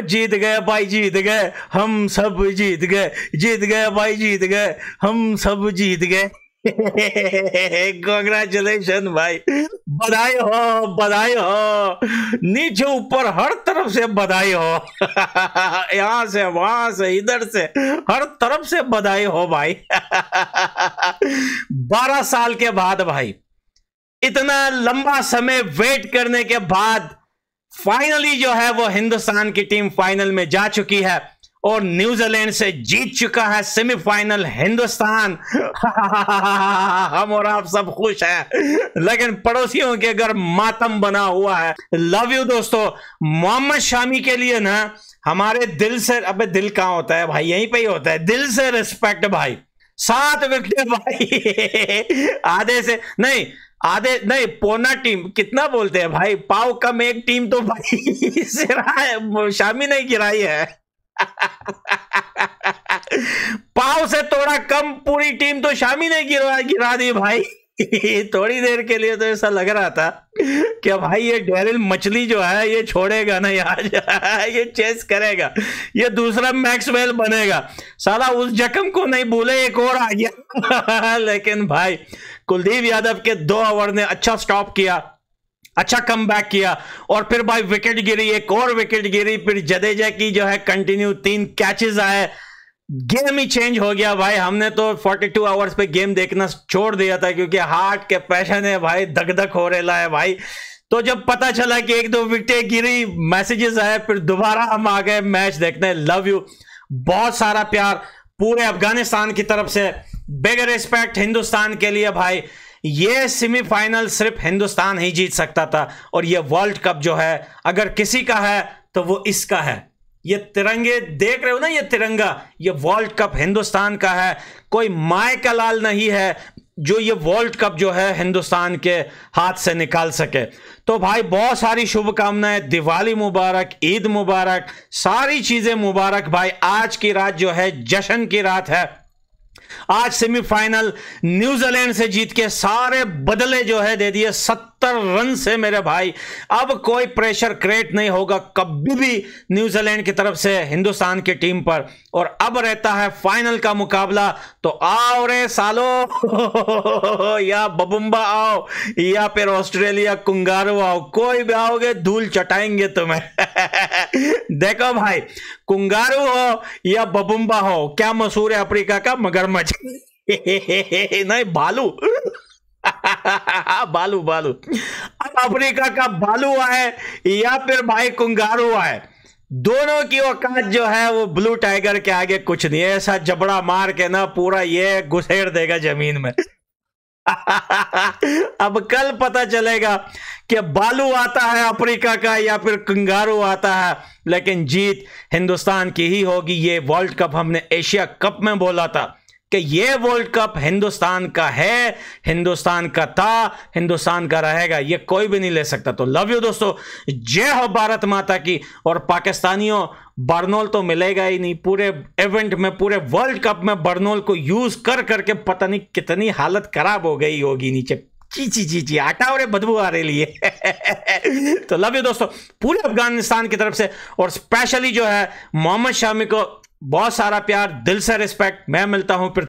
जीत गए भाई, जीत गए। हम सब जीत गए। जीत गए भाई, जीत गए। हम सब जीत गए। कॉन्ग्रेचुलेशन भाई। बधाई हो बधाई हो। नीचे ऊपर हर तरफ़ से बधाई हो। यहाँ से, वहाँ से, इधर से हर तरफ़ से बधाई हो भाई। बारह साल के बाद भाई, इतना लंबा समय वेट करने के बाद फाइनली जो है वो हिंदुस्तान की टीम फाइनल में जा चुकी है और न्यूजीलैंड से जीत चुका है सेमीफाइनल हिंदुस्तान। हम और आप सब खुश हैं। लेकिन पड़ोसियों के घर मातम बना हुआ है। लव यू दोस्तों। मोहम्मद शामी के लिए ना, हमारे दिल से, अबे दिल कहाँ होता है भाई? यहीं पे ही होता है। दिल से रिस्पेक्ट भाई। सात विकेट भाई। आधे से, नहीं आधे, नहीं, पोना टीम, कितना बोलते हैं भाई? पाव कम एक टीम तो भाई सिरा शामी नहीं गिराई है। पाव से थोड़ा कम पूरी टीम तो शामी ने गिरा गिरा दी भाई। थोड़ी देर के लिए तो ऐसा लग रहा था कि भाई ये डेरिल मछली जो है, ये छोड़ेगा ना यार, ये चेस करेगा, ये दूसरा मैक्सवेल बनेगा। साला उस जख्म को नहीं भूले, एक और आ गया। लेकिन भाई कुलदीप यादव के दो ओवर ने अच्छा स्टॉप किया अच्छा कम किया, और फिर भाई विकेट गिरी, एक और विकेट गिरी, फिर जडेजा की जो है कंटिन्यू तीन कैचेस आए। गेम ही चेंज हो गया भाई, हमने तो 42 टू आवर्स पे गेम देखना छोड़ दिया था, क्योंकि हार्ट के पैशन है भाई धक धक हो रहा है भाई। तो जब पता चला कि एक दो विकेट गिरी मैसेजेस आए, फिर दोबारा हम आ गए मैच देखने। लव यू बहुत सारा प्यार। पूरे अफ़गानिस्तान की तरफ़ से बिग रिस्पेक्ट हिंदुस्तान के लिए भाई। ये सेमीफाइनल सिर्फ़ हिंदुस्तान ही जीत सकता था और ये वर्ल्ड कप जो है, अगर किसी का है तो वो इसका है। ये तिरंगे देख रहे हो ना, ये तिरंगा, ये वर्ल्ड कप हिंदुस्तान का है। कोई माय का लाल नहीं है जो ये वर्ल्ड कप जो है हिंदुस्तान के हाथ से निकाल सके। तो भाई, बहुत सारी शुभकामनाएँ, दिवाली मुबारक, ईद मुबारक, सारी चीज़ें मुबारक भाई। आज की रात जो है, जश्न की रात है। आज सेमीफाइनल न्यूजीलैंड से जीत के सारे बदले जो है दे दिए सत्तर रन से मेरे भाई, अब कोई प्रेशर क्रिएट नहीं होगा कभी भी न्यूजीलैंड की तरफ़ से, हिंदुस्तान की टीम पर। और अब रहता है फाइनल का मुकाबला तो आओ रे सालो। या बबुम्बा आओ, या फिर ऑस्ट्रेलिया कुंगारू आओ, कोई भी आओगे, धूल चटाएँगे तुम्हें। देखो भाई, कुंगारू हो या बबुम्बा हो, क्या मशहूर है अफ्रीका का? मगरमच्छ। नहीं बालू बालू बालू। अब अफ्रीका का बालू आए या फिर भाई कुंगारू आए दोनों की औकात जो है, वो ब्लू टाइगर के आगे कुछ नहीं है। ऐसा जबड़ा मार के ना पूरा ये घुसेड़ देगा ज़मीन में। अब कल पता चलेगा कि बालू आता है अफ्रीका का, या फिर कंगारू आता है। लेकिन जीत हिंदुस्तान की ही होगी। ये वर्ल्ड कप हमने एशिया कप में बोला था। कि ये वर्ल्ड कप हिंदुस्तान का है, हिंदुस्तान का था, हिंदुस्तान का रहेगा, ये कोई भी नहीं ले सकता। तो लव यू दोस्तों, जय हो भारत माता की। और पाकिस्तानियों, बर्नोल तो मिलेगा ही नहीं। पूरे इवेंट में, पूरे वर्ल्ड कप में बर्नोल को यूज़ कर करके पता नहीं कितनी हालत खराब हो गई होगी नीचे। ची ची ची ची आटा और बदबू आ रही है। तो लव यू दोस्तों, पूरे अफ़गानिस्तान की तरफ़ से। और स्पेशली जो है, मोहम्मद शामी को बहुत सारा प्यार, दिल से रिस्पेक्ट मैं मिलता हूँ फिर।